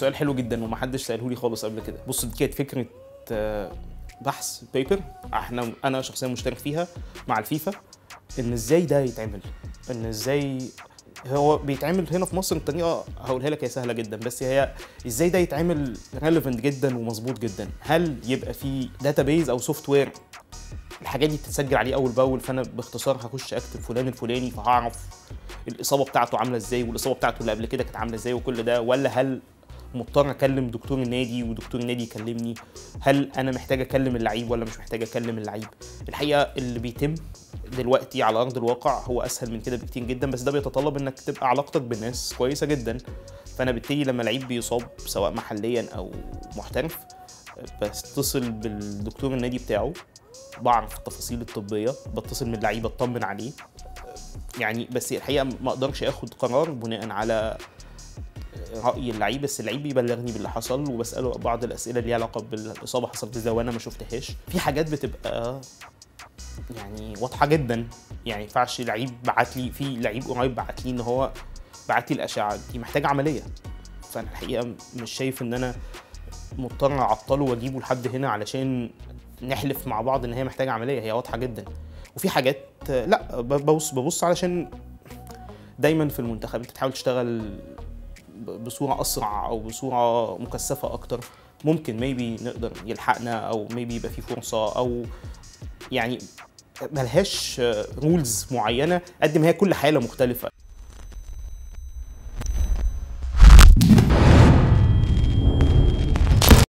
سؤال حلو جدا ومحدش ساله لي خالص قبل كده. بص دي كانت فكرة آه، بحث paper إحنا أنا شخصيا مشترك فيها مع الفيفا إن إزاي ده يتعمل؟ إن إزاي هو بيتعمل هنا في مصر بطريقة هقولها لك هي سهلة جدا بس هي إزاي ده يتعمل relevant جدا ومظبوط جدا؟ هل يبقى في database أو software الحاجات دي بتتسجل عليه أول بأول فأنا باختصار هخش أكتب فلان الفلاني فهعرف الإصابة بتاعته عاملة إزاي والإصابة بتاعته اللي قبل كده كانت عاملة إزاي وكل ده ولا هل مضطر أكلم دكتور النادي ودكتور النادي يكلمني. هل أنا محتاج أكلم اللعيب ولا مش محتاج أكلم اللعيب؟ الحقيقة اللي بيتم دلوقتي على أرض الواقع هو أسهل من كده بكتير جدا بس ده بيتطلب إنك تبقى علاقتك بالناس كويسة جدا. فأنا بالتالي لما لعيب بيصاب سواء محليا أو محترف بتصل بالدكتور النادي بتاعه بعرف التفاصيل الطبية بتصل من اللعيبة أطمن عليه. يعني بس الحقيقة ما أقدرش آخد قرار بناء على راي اللعيب بس اللعيب بيبلغني باللي حصل وبسأله بعض الأسئلة اللي ليها علاقة بالإصابة حصلت إزاي وأنا ما شفتهاش. في حاجات بتبقى يعني واضحة جدا. يعني ما ينفعش لعيب بعت لي في لعيب قريب بعت لي إن هو بعت لي الأشعة دي محتاجة عملية. فأنا الحقيقة مش شايف إن أنا مضطر أعطله وأجيبه لحد هنا علشان نحلف مع بعض إن هي محتاجة عملية. هي واضحة جدا. وفي حاجات لأ ببص ببص علشان دايما في المنتخب أنت تحاول تشتغل بصورة أسرع أو بصورة مكثفة أكتر. ممكن maybe نقدر يلحقنا أو maybe يبقى في فرصة أو يعني ملهاش rules معينة قد ما هي كل حالة مختلفة.